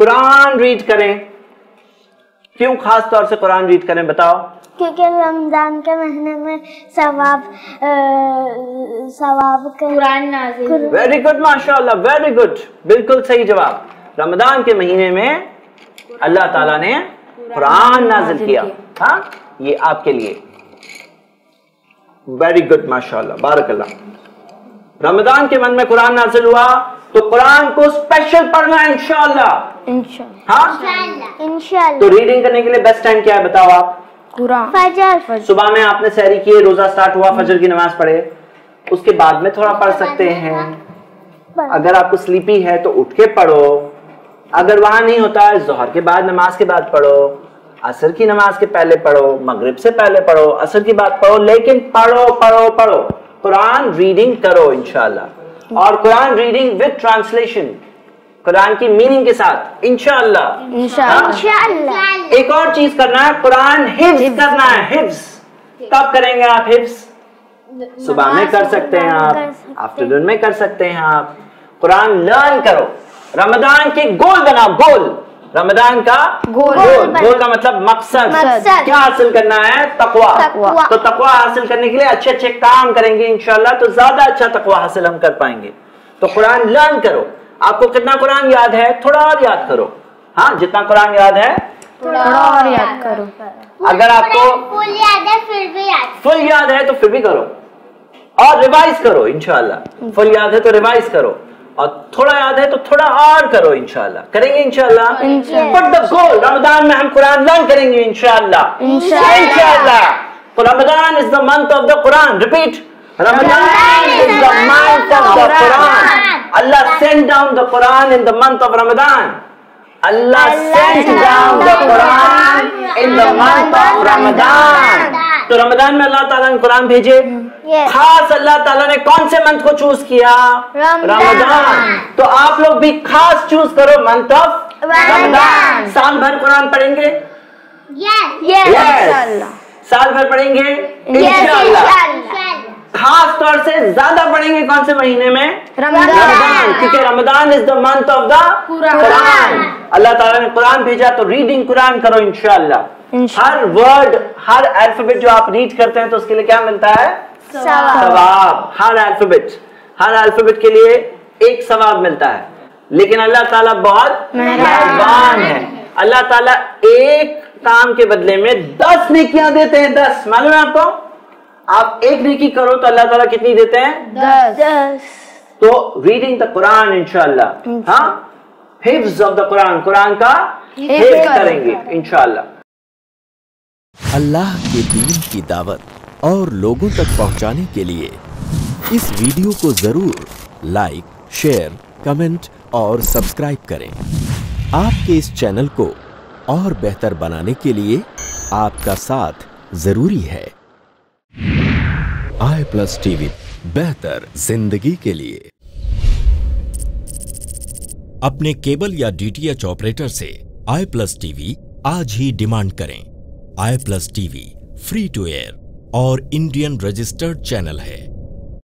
قرآن red کریں۔ کیوں خاص طور سے قرآن ریڈ کریں بتاؤ؟ کیونکہ رمضان کے مہینے میں ثواب ثواب قرآن نازل ویری گڈ ماشاء اللہ ویری گڈ بالکل صحیح جواب۔ رمضان کے مہینے میں اللہ تعالیٰ نے قرآن نازل کیا۔ ہاں؟ یہ آپ کے لیے۔ ویری گڈ ماشاء اللہ بارک اللہ۔ رمضان کے من میں قرآن نازل ہوا۔ تو قرآن کو اسپیشل پڑھنا ہے انشاءاللہ۔ انشاءاللہ۔ ہاں؟ انشاءاللہ۔ تو ریڈنگ کرنے کے لیے بیسٹ ٹائم کیا ہے بتاؤ آپ؟ قرآن۔ فجر۔ صبح میں آپ نے سحری کیے روزہ سٹارٹ ہوا فجر کی نماز پڑھے۔ اس کے بعد میں تھوڑا پڑھ سکتے ہیں۔ اگر آپ کو سلیپی ہے تو اٹھ کے پڑھو۔ اگر وہاں نہیں ہوتا ہے ظہر کے بعد نماز کے بعد پڑھو۔ عصر کی نماز کے پہلے پڑھو مغرب سے پہلے پڑھو عصر کی بات پڑھو لیکن پڑھو پڑھو پڑھو۔ قرآن ریڈنگ کرو انشاءاللہ۔ اور قرآن ریڈنگ وتھ ٹرانسلیشن قرآن کی میننگ کے ساتھ. انشاءاللہ. انشاءاللہ. انشاءاللہ. ایک اور چیز کرنا ہے قرآن حفظ کرنا ہے حفظ. کب کریں گے آپ حفظ؟ صبح میں کر سکتے ہیں آپ آفٹرنون میں کر سکتے ہیں آپ. قرآن لرن کرو. رمضان کے گول بنا گول. رمضان کا گول۔ گول۔ کا مطلب مقصد۔ کیا حاصل کرنا ہے؟ تقوا تقویٰ۔ تو تقوا حاصل کرنے کے لیے اچھے اچھے کام کریں گے انشاءاللہ تو زیادہ اچھا تقوا حاصل ہم کر پائیں گے۔ تو قرآن لرن کرو۔ آپ کو کتنا قرآن یاد ہے؟ تھوڑا اور یاد کرو۔ ہاں جتنا قرآن یاد ہے؟ تھوڑا اور یاد کرو۔ اگر آپ کو فل یاد ہے پھر بھی یاد۔ فل یاد ہے تو پھر بھی کرو۔ اور ریوائز کرو انشاءاللہ۔ فل یاد ہے تو ریوائز کرو۔ اور تھوڑا یاد ہے تو تھوڑا اور کرو انشاءاللہ۔ کریں گے انشاءاللہ؟ ان دا گول رمضان میں ہم قرآن کریں گے انشاءاللہ۔ انشاءاللہ۔ تو رمضان ان شاء اللہ ان شاء قرآن repeat Ramzan is the month of the قرآن قرآن اللہ سینٹ ڈاؤن دا قرآن اللہ سینٹ ڈاؤن قرآن تو رمضان میں اللہ تعالیٰ نے قرآن بھیجے۔ خاص اللہ تعالیٰ نے کون سے منتھ کو چوز کیا؟ رمضان۔ تو آپ لوگ بھی خاص چوز کرو منتھ آف رمضان۔ سال بھر قرآن پڑھیں گے. سال بھر پڑھیں گے؟ انشاءاللہ۔ خاص طور سے زیادہ پڑھیں گے کون سے مہینے میں؟ رمضان۔ کیونکہ رمضان is the month of the قرآن۔ اللہ تعالیٰ نے قرآن بھیجا تو ریڈنگ قرآن کرو انشاءاللہ۔ ہر ورڈ ہر الفابet جو آپ ریڈ کرتے ہیں تو اس کے لیے کیا ملتا ہے؟ ثواب ہر الفابet ہر الفابet کے لیے ایک ثواب ملتا ہے۔ لیکن اللہ تعالیٰ بہت مہربان ہے۔ اللہ تعالیٰ ایک کام کے بدلے میں دس نیکیاں دیتے ہیں دس۔ معلوم ہے آپ کو؟ آپ ایک نیکی کرو تو اللہ تعالیٰ کتنی دیتے ہیں؟ دس۔ تو ریڈنگ دا قرآن انشاءاللہ۔ ہاں؟ حفظ آف دا قرآن قرآن کا حفظ کریں گے انشاءاللہ۔ اللہ کے دین کی دعوت۔ اور لوگوں تک پہنچانے کے لیے اس ویڈیو کو ضرور لائک، شیئر، کمنٹ اور سبسکرائب کریں۔ آپ کے اس چینل کو اور بہتر بنانے کے لیے آپ کا ساتھ ضروری ہے۔ آئی پلس ٹی وی، بہتر زندگی کے لیے۔ اپنے کیبل یا ڈی ٹی ایچ آپریٹر سے آئی پلس ٹی وی آج ہی ڈیمانڈ کریں۔ I plus T V, free to air. اور انڈین رجسٹرڈ چینل ہے۔